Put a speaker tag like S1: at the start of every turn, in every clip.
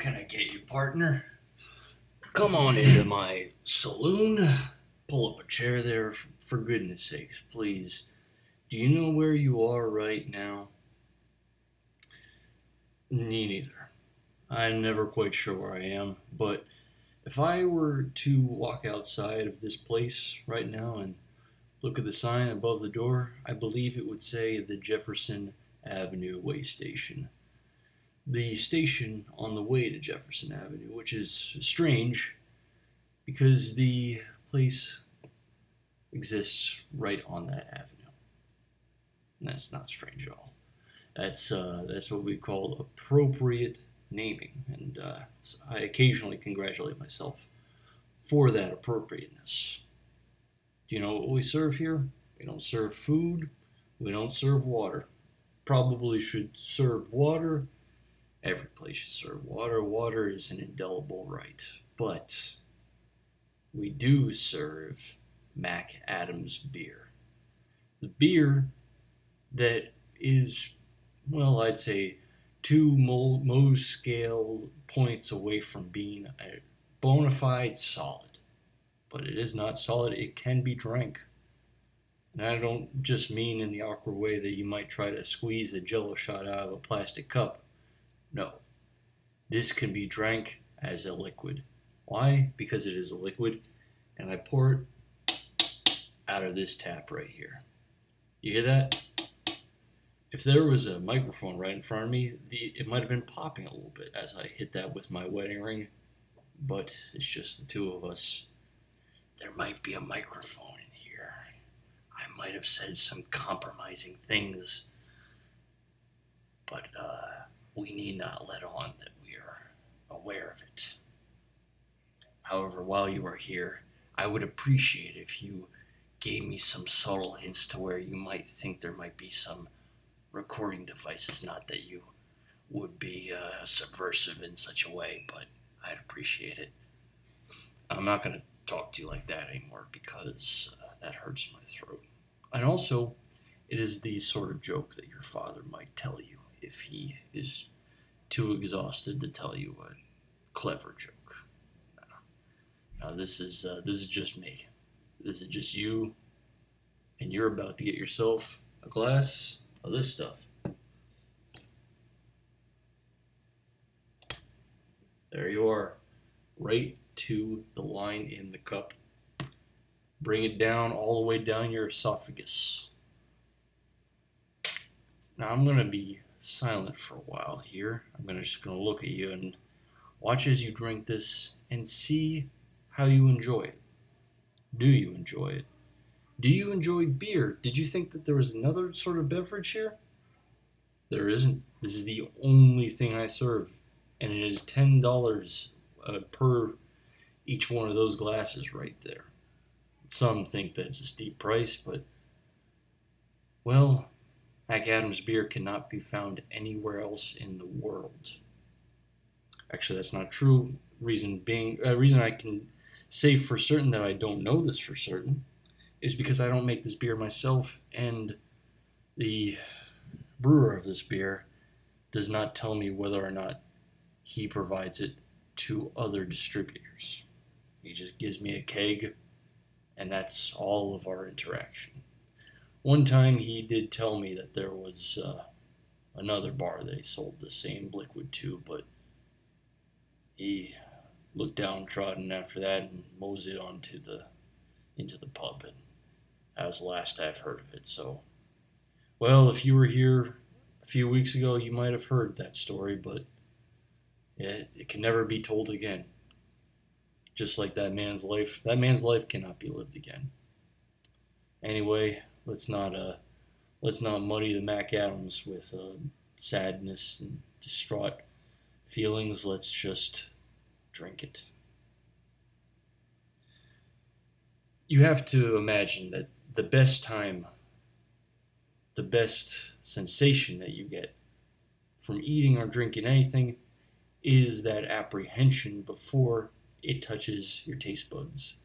S1: can I get you, partner? Come on into my saloon. Pull up a chair there, for goodness sakes, please. Do you know where you are right now? Me neither. I'm never quite sure where I am, but if I were to walk outside of this place right now and look at the sign above the door, I believe it would say the Jefferson Avenue Way Station. The station on the way to Jefferson Avenue, which is strange because the place exists right on that avenue. And that's not strange at all. That's uh, that's what we call appropriate naming, and uh, so I occasionally congratulate myself for that appropriateness. Do you know what we serve here? We don't serve food. We don't serve water. Probably should serve water. Every place should serve water. Water is an indelible right. But we do serve MacAdam's beer. The beer that is, well, I'd say two Mohs scale points away from being a bona fide solid. But it is not solid, it can be drank. And I don't just mean in the awkward way that you might try to squeeze a jello shot out of a plastic cup. No. This can be drank as a liquid. Why? Because it is a liquid, and I pour it out of this tap right here. You hear that? If there was a microphone right in front of me, the, it might have been popping a little bit as I hit that with my wedding ring, but it's just the two of us. There might be a microphone in here. I might have said some compromising things, but uh, we need not let on that we are aware of it. However, while you are here, I would appreciate if you gave me some subtle hints to where you might think there might be some recording devices. Not that you would be uh, subversive in such a way, but I'd appreciate it. I'm not going to talk to you like that anymore because uh, that hurts my throat. And also, it is the sort of joke that your father might tell you if he is too exhausted to tell you a clever joke. Now, this is uh, this is just me. This is just you, and you're about to get yourself a glass of this stuff. There you are, right to the line in the cup. Bring it down all the way down your esophagus. Now I'm going to be silent for a while here. I'm gonna, just going to look at you and watch as you drink this and see how you enjoy it. Do you enjoy it? Do you enjoy beer? Did you think that there was another sort of beverage here? There isn't. This is the only thing I serve, and it is $10 uh, per each one of those glasses right there. Some think that's a steep price, but, well, MacAdam's beer cannot be found anywhere else in the world. Actually, that's not true. Reason being, uh, reason I can say for certain that I don't know this for certain is because I don't make this beer myself, and the brewer of this beer does not tell me whether or not he provides it to other distributors. He just gives me a keg, and that's all of our interaction. One time he did tell me that there was uh, another bar that he sold the same liquid to, but he looked downtrodden after that and moseyed on to the into the pub, and that was the last I've heard of it. So, well, if you were here a few weeks ago, you might have heard that story, but it, it can never be told again. Just like that man's life, that man's life cannot be lived again. Anyway, let's not uh, let's not muddy the MacAdam's with uh, sadness and distraught feelings. Let's just drink it. You have to imagine that the best time, the best sensation that you get from eating or drinking anything is that apprehension before it touches your taste buds.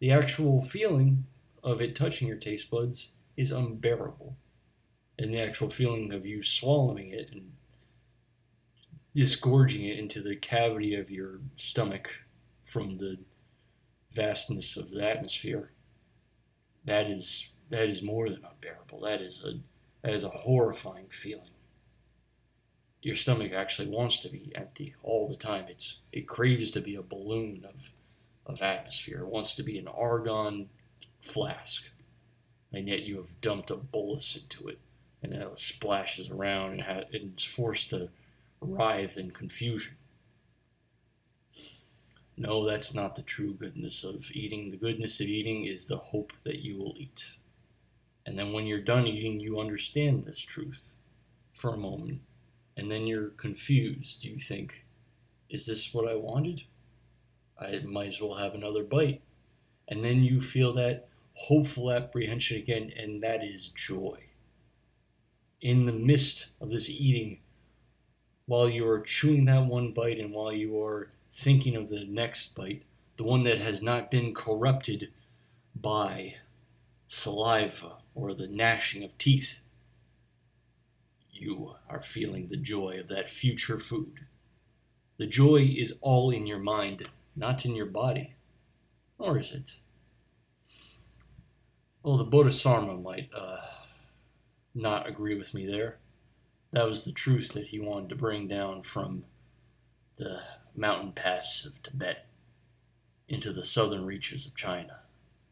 S1: The actual feeling of it touching your taste buds is unbearable. And the actual feeling of you swallowing it and disgorging it into the cavity of your stomach from the vastness of the atmosphere. That is that is more than unbearable. That is a that is a horrifying feeling. Your stomach actually wants to be empty all the time. It's it craves to be a balloon of of atmosphere. It wants to be an argon flask. And yet you have dumped a bolus into it and then it splashes around and, ha- and it's forced to writhe in confusion. No, that's not the true goodness of eating. The goodness of eating is the hope that you will eat. And then when you're done eating, you understand this truth for a moment. And then you're confused. You think, is this what I wanted? I might as well have another bite. And then you feel that hopeful apprehension again, and that is joy. In the midst of this eating, while you are chewing that one bite and while you are thinking of the next bite, the one that has not been corrupted by saliva or the gnashing of teeth, you are feeling the joy of that future food. The joy is all in your mind, not in your body. Or is it? Well, the Bodhisattva might uh, not agree with me there. That was the truth that he wanted to bring down from the mountain pass of Tibet into the southern reaches of China.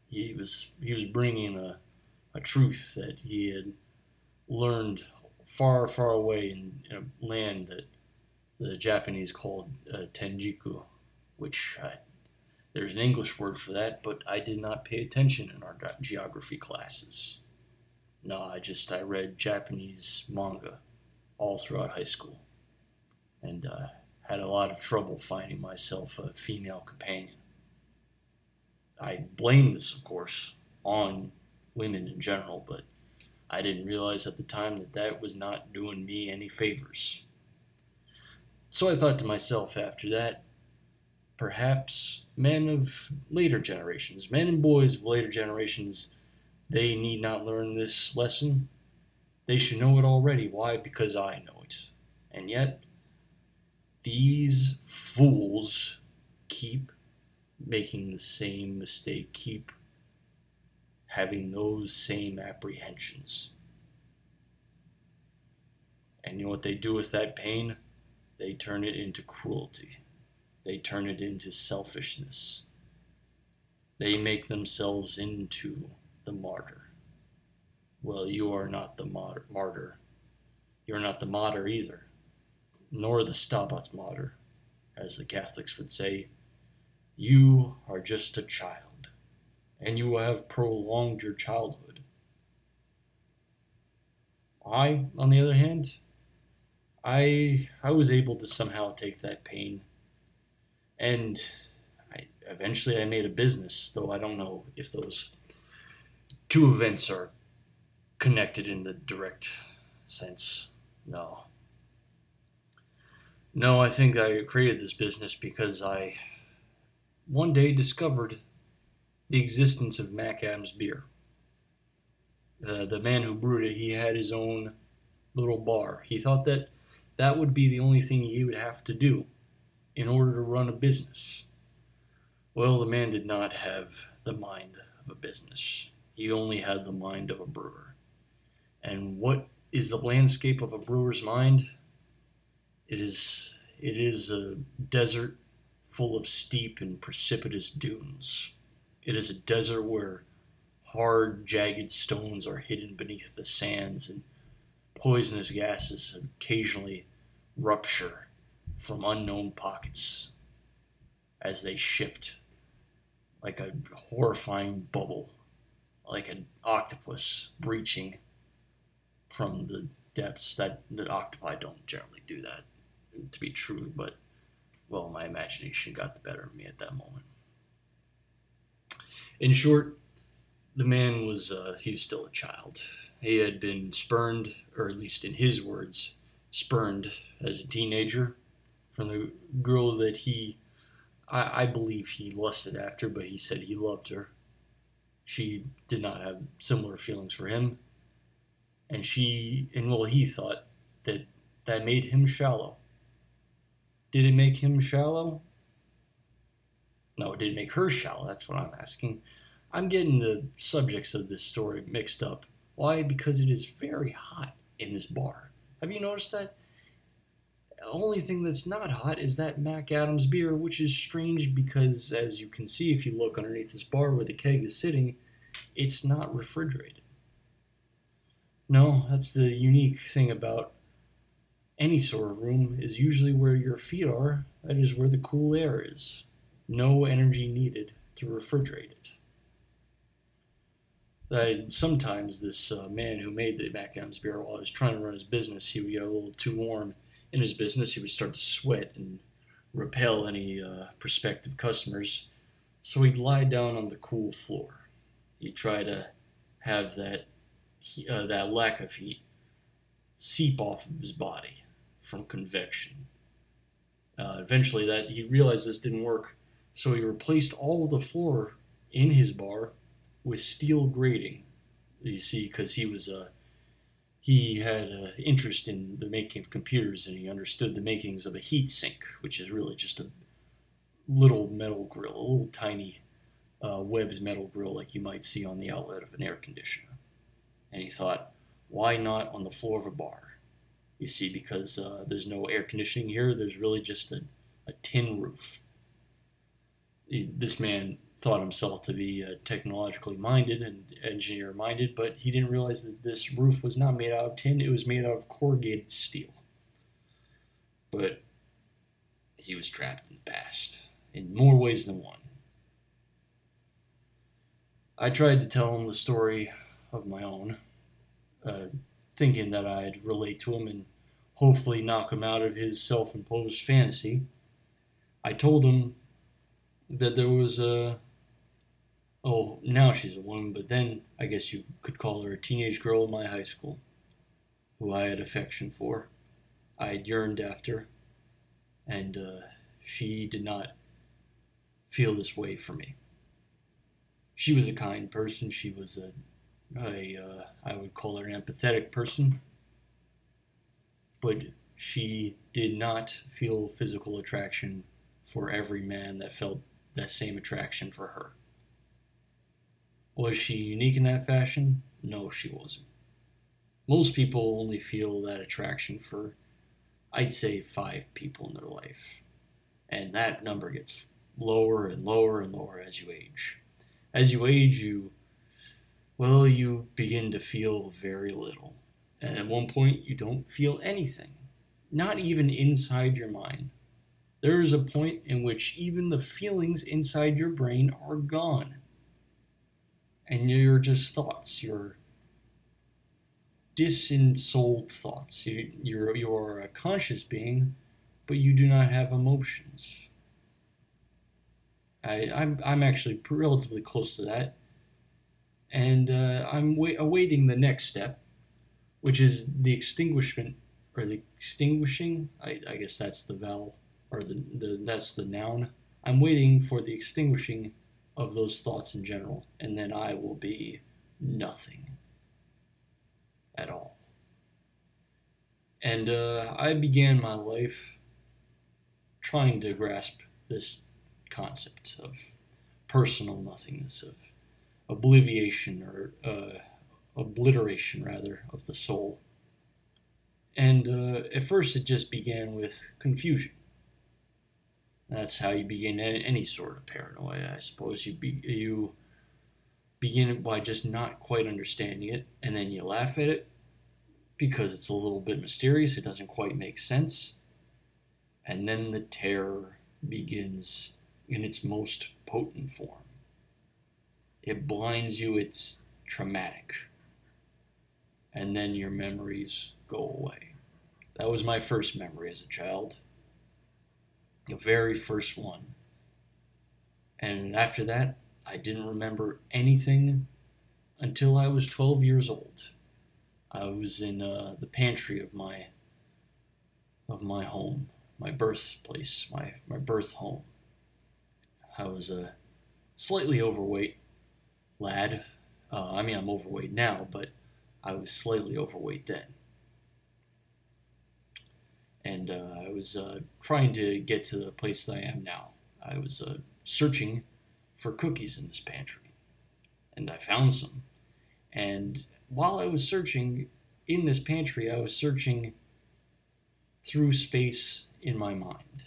S1: He was he was bringing a, a truth that he had learned far, far away in, in a land that the Japanese called uh, Tenjiku, which I, there's an English word for that, but I did not pay attention in our geography classes. No, I just I read Japanese manga all throughout high school, and uh, had a lot of trouble finding myself a female companion. I blame this, of course, on women in general, but I didn't realize at the time that that was not doing me any favors. So I thought to myself after that, perhaps men of later generations, men and boys of later generations, they need not learn this lesson. They should know it already. Why? Because I know it. And yet, these fools keep making the same mistake, keep having those same apprehensions. And you know what they do with that pain? They turn it into cruelty. They turn it into selfishness. They make themselves into the martyr. Well, you are not the martyr. You're not the martyr either nor the Stabat Mater, as the Catholics would say. You are just a child, and you have prolonged your childhood. I, on the other hand, I I was able to somehow take that pain, and I, eventually I made a business. Though I don't know if those two events are connected in the direct sense. No. No, I think I created this business because I one day discovered the existence of MacAdam's beer. Uh, the man who brewed it, he had his own little bar. He thought that that would be the only thing he would have to do in order to run a business. Well, the man did not have the mind of a business. He only had the mind of a brewer. And what is the landscape of a brewer's mind? It is it is a desert full of steep and precipitous dunes. It is a desert where hard, jagged stones are hidden beneath the sands and poisonous gases occasionally rupture from unknown pockets as they shift like a horrifying bubble, like an octopus breaching from the depths that the octopi don't generally do that to be true, but well, my imagination got the better of me at that moment. In short, the man was uh, he was still a child. He had been spurned, or at least in his words, spurned as a teenager from the girl that he, I, I believe he lusted after, but he said he loved her. She did not have similar feelings for him, and she, and well, he thought that that made him shallow Did it make him shallow? No, it didn't make her shallow. That's what I'm asking. I'm getting the subjects of this story mixed up. Why? Because it is very hot in this bar. Have you noticed that? Only thing that's not hot is that MacAdam's beer, which is strange because, as you can see if you look underneath this bar where the keg is sitting, it's not refrigerated. No, that's the unique thing about any sort of room is usually where your feet are. That is where the cool air is. No energy needed to refrigerate it. Uh, sometimes this uh, man who made the MacAdam's beer while he was trying to run his business, he would get a little too warm in his business. He would start to sweat and repel any uh, prospective customers. So he'd lie down on the cool floor. He'd try to have that uh, that lack of heat seep off of his body from convection. Uh, eventually, that he realized this didn't work, so he replaced all the floor in his bar with steel grating. You see, because he was a he had an interest in the making of computers, and he understood the makings of a heat sink, which is really just a little metal grill, a little tiny uh, webbed metal grill like you might see on the outlet of an air conditioner. And he thought, why not on the floor of a bar? You see, because uh, there's no air conditioning here, there's really just a, a tin roof. This man thought himself to be uh, technologically minded and engineer minded, but he didn't realize that this roof was not made out of tin, it was made out of corrugated steel. But he was trapped in the past in more ways than one. I tried to tell him the story of my own, uh, thinking that I'd relate to him and hopefully knock him out of his self imposed fantasy. I told him that there was a. Oh, now she's a woman, but then I guess you could call her a teenage girl in my high school who I had affection for. I had yearned after, and uh, she did not feel this way for me. She was a kind person. She was a a, uh, I would call her an empathetic person, but she did not feel physical attraction for every man that felt that same attraction for her. Was she unique in that fashion? No, she wasn't. Most people only feel that attraction for, I'd say, five people in their life. And that number gets lower and lower and lower as you age. As you age, you well, you begin to feel very little. And at one point, you don't feel anything, not even inside your mind. There is a point in which even the feelings inside your brain are gone. And you're just thoughts. You're disensouled thoughts. You, you're, you're a conscious being, but you do not have emotions. I, I'm, I'm actually relatively close to that and uh, I'm wa- awaiting the next step, which is the extinguishment or the extinguishing. I, I guess that's the vowel or the, the that's the noun. I'm waiting for the extinguishing of those thoughts in general, and then I will be nothing at all. And uh, I began my life trying to grasp this concept of personal nothingness, of obliviation or uh, obliteration rather of the soul. And uh, at first, it just began with confusion. That's how you begin any sort of paranoia, I suppose. You be, you begin by just not quite understanding it, and then you laugh at it because it's a little bit mysterious. It doesn't quite make sense, and then the terror begins in its most potent form it blinds you, it's traumatic. And then your memories go away. That was my first memory as a child. The very first one. And after that, I didn't remember anything until I was 12 years old. I was in uh, the pantry of my of my home, my birthplace, my, my birth home. I was a slightly overweight, lad. Uh, I mean, I'm overweight now, but I was slightly overweight then. And uh, I was uh, trying to get to the place that I am now. I was uh, searching for cookies in this pantry, and I found some. And while I was searching in this pantry, I was searching through space in my mind.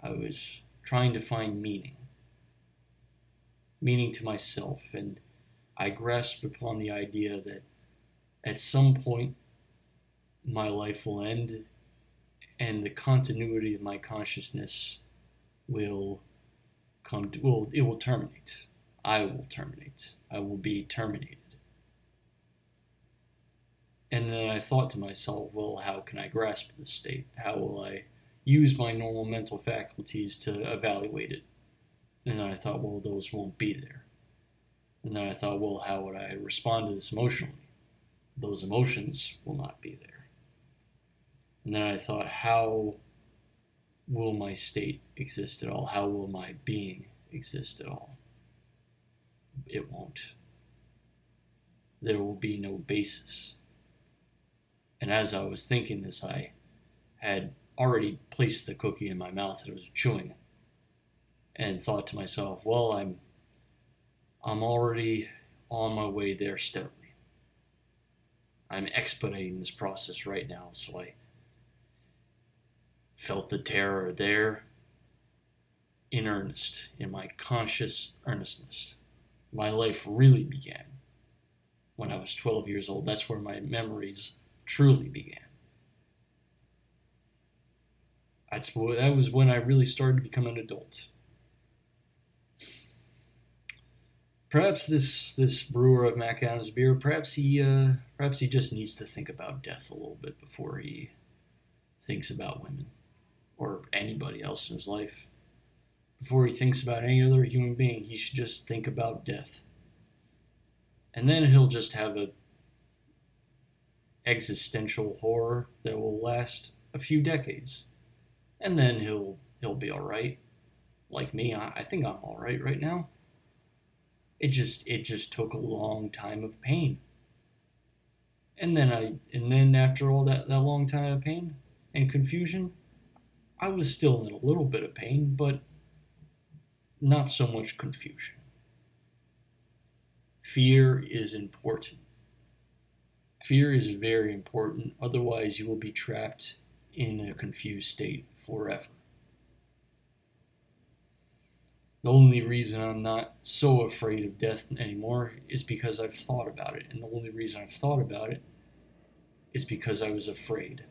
S1: I was trying to find meaning, meaning to myself, and I grasped upon the idea that at some point my life will end and the continuity of my consciousness will come to, will it will terminate. I will terminate. I will be terminated. And then i thought to myself well how can i grasp this state? How will i use my normal mental faculties to evaluate it? And then i thought well those won't be there. And then i thought well how would i respond to this emotionally? Those emotions will not be there and then I thought, how will my state exist at all? How will my being exist at all? It won't. There will be no basis. And as I was thinking this, I had already placed the cookie in my mouth and I was chewing it. and thought to myself, well, I'm I'm already on my way there steadily. I'm expediting this process right now, so I felt the terror there in earnest, in my conscious earnestness. My life really began when I was 12 years old. That's where my memories truly began. That's that was when I really started to become an adult. Perhaps this this brewer of MacAdam's beer, perhaps he uh, perhaps he just needs to think about death a little bit before he thinks about women or anybody else in his life. Before he thinks about any other human being, he should just think about death. And then he'll just have a existential horror that will last a few decades. And then he'll he'll be all right. Like me, I, I think I'm all right right now. It just it just took a long time of pain. And then I and then after all that, that long time of pain and confusion, I was still in a little bit of pain, but not so much confusion. Fear is important. Fear is very important, otherwise, you will be trapped in a confused state forever. The only reason I'm not so afraid of death anymore is because I've thought about it. And the only reason I've thought about it is because I was afraid.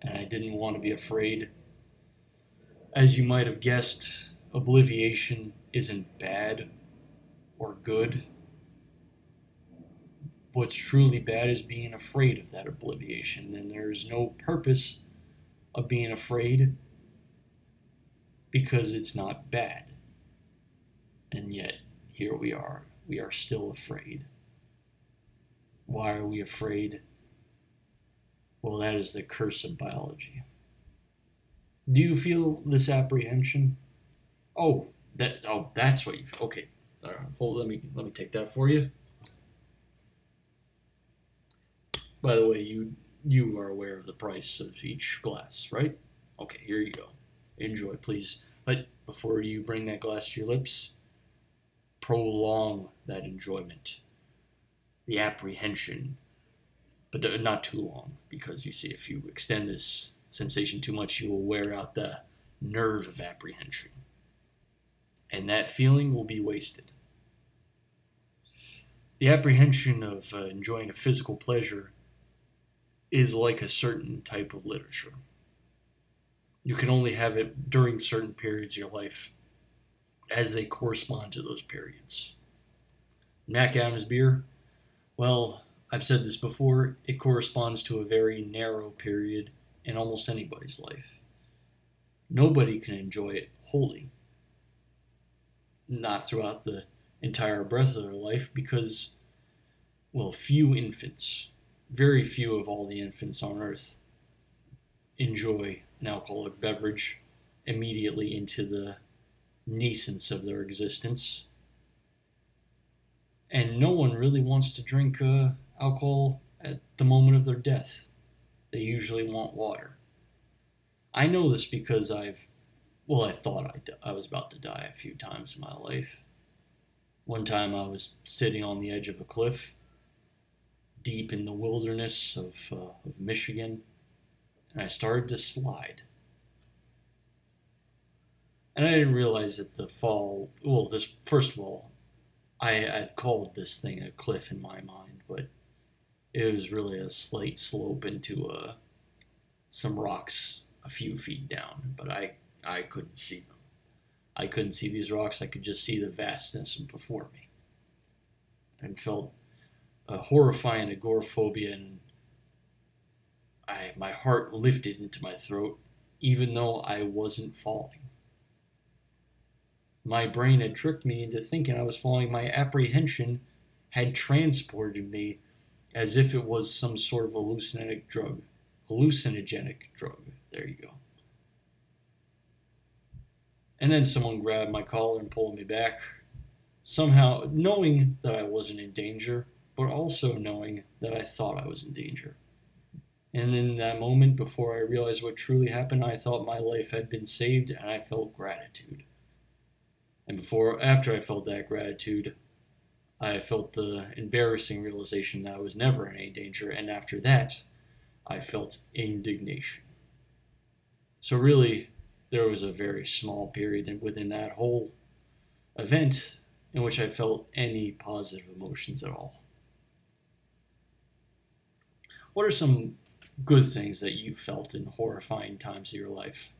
S1: And I didn't want to be afraid as you might have guessed, obliviation isn't bad or good. What's truly bad is being afraid of that obliviation, and there's no purpose of being afraid because it's not bad. And yet, here we are. We are still afraid. Why are we afraid? Well, that is the curse of biology. Do you feel this apprehension? Oh, that oh, that's what you. Okay, all right, hold. Let me let me take that for you. By the way, you you are aware of the price of each glass, right? Okay, here you go. Enjoy, please. But before you bring that glass to your lips, prolong that enjoyment, the apprehension, but not too long, because you see, if you extend this sensation too much, you will wear out the nerve of apprehension. And that feeling will be wasted. The apprehension of uh, enjoying a physical pleasure is like a certain type of literature. You can only have it during certain periods of your life as they correspond to those periods. MacAdam's beer, well, I've said this before, it corresponds to a very narrow period in almost anybody's life. Nobody can enjoy it wholly, not throughout the entire breadth of their life, because, well, few infants, very few of all the infants on earth, enjoy an alcoholic beverage immediately into the nascence of their existence. And no one really wants to drink uh, alcohol at the moment of their death they usually want water. I know this because I've, well, I thought I, I was about to die a few times in my life. One time I was sitting on the edge of a cliff, deep in the wilderness of, uh, of Michigan, and I started to slide. And I didn't realize that the fall, well, this, first of all, I had called this thing a cliff in my mind, but it was really a slight slope into uh, some rocks a few feet down, but I, I couldn't see them. I couldn't see these rocks. I could just see the vastness before me. And felt a horrifying agoraphobia, and I, my heart lifted into my throat, even though I wasn't falling. My brain had tricked me into thinking I was falling. My apprehension had transported me as if it was some sort of hallucinogenic drug. Hallucinogenic drug. There you go. And then someone grabbed my collar and pulled me back, somehow knowing that I wasn't in danger, but also knowing that I thought I was in danger. And in that moment, before I realized what truly happened, I thought my life had been saved and I felt gratitude. And before, after I felt that gratitude, I felt the embarrassing realization that I was never in any danger. And after that, I felt indignation. So, really, there was a very small period within that whole event in which I felt any positive emotions at all. What are some good things that you felt in horrifying times of your life?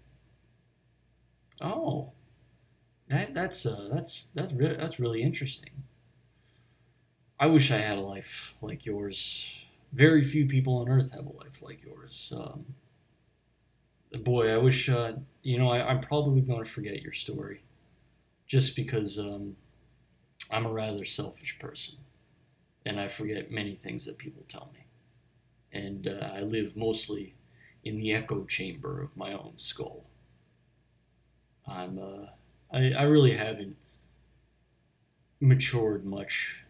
S1: Oh, that that's uh, that's that's really that's really interesting. I wish I had a life like yours. Very few people on earth have a life like yours. Um, boy, I wish, uh, you know, I, am probably going to forget your story just because um, I'm a rather selfish person and I forget many things that people tell me. And uh, I live mostly in the echo chamber of my own skull. I'm, uh, I, I really haven't matured much.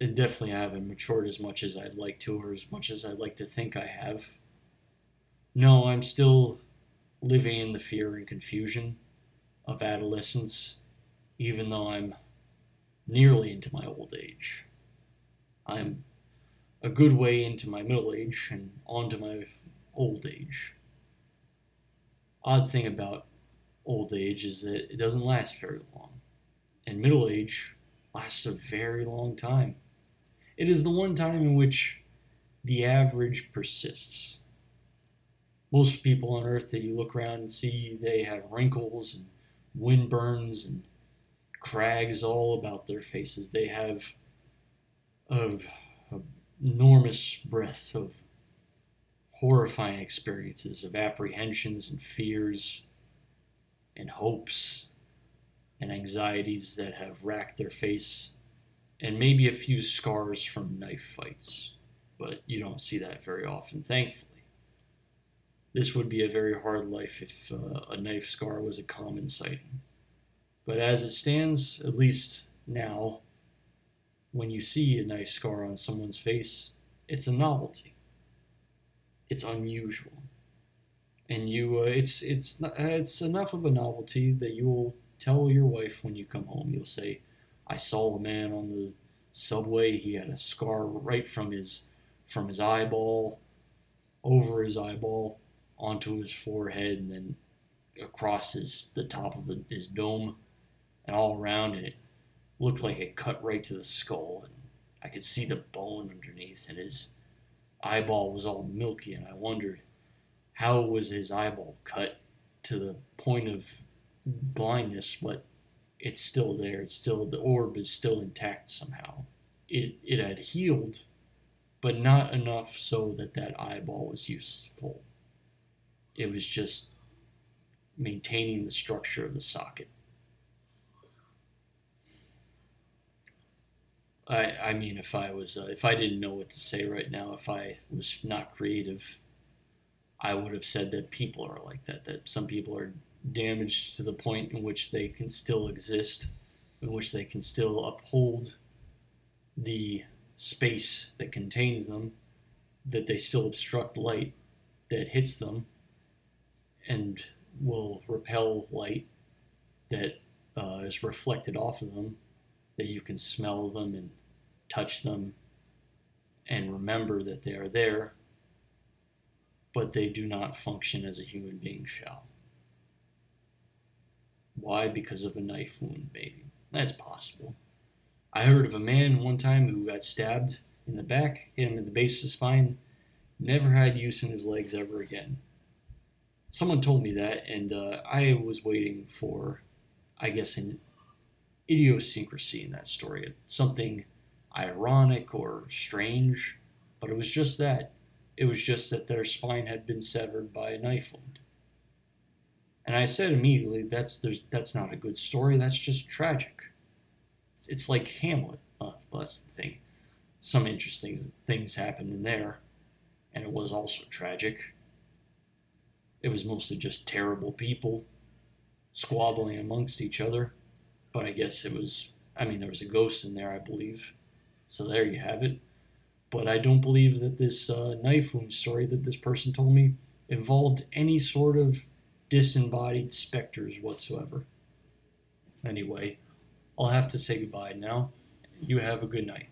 S1: And definitely haven't matured as much as I'd like to, or as much as I'd like to think I have. No, I'm still living in the fear and confusion of adolescence, even though I'm nearly into my old age. I'm a good way into my middle age and onto my old age. Odd thing about old age is that it doesn't last very long, and middle age lasts a very long time. It is the one time in which the average persists most people on earth that you look around and see they have wrinkles and windburns and crags all about their faces. They have a, a enormous breadth of horrifying experiences of apprehensions and fears and hopes and anxieties that have racked their face and maybe a few scars from knife fights. But you don't see that very often, thankfully this would be a very hard life if uh, a knife scar was a common sighting. But as it stands, at least now, when you see a knife scar on someone's face, it's a novelty. It's unusual, and you uh, it's it's it's enough of a novelty that you will tell your wife when you come home. You'll say, "I saw a man on the subway. He had a scar right from his from his eyeball over his eyeball onto his forehead and then across his the top of the, his dome and all around it. It looked like it cut right to the skull, and I could see the bone underneath, and his eyeball was all milky, and I wondered how was his eyeball cut to the point of blindness, but it's still there. It's still the orb is still intact somehow. It it had healed, but not enough so that that eyeball was useful. It was just maintaining the structure of the socket. I, I mean, if I was, uh, if I didn't know what to say right now, if I was not creative, I would have said that people are like that. That some people are damaged to the point in which they can still exist, in which they can still uphold the space that contains them, that they still obstruct light that hits them, and will repel light that uh, is reflected off of them, that you can smell them and touch them and remember that they are there, but they do not function as a human being shall. Why? Because of a knife wound, maybe. That's possible. I heard of a man one time who got stabbed in the back, hit him in the base of the spine, never had use in his legs ever again. Someone told me that, and uh, I was waiting for, I guess, an idiosyncrasy in that story, something ironic or strange, but it was just that. It was just that their spine had been severed by a knife wound. And I said immediately, that's there's that's not a good story. That's just tragic. It's like Hamlet. Uh, that's the thing. Some interesting things happened in there, and it was also tragic. It was mostly just terrible people squabbling amongst each other, but I guess it was. I mean, there was a ghost in there, I believe. So there you have it. But I don't believe that this uh, knife wound story that this person told me involved any sort of disembodied specters whatsoever. Anyway, I'll have to say goodbye now. You have a good night.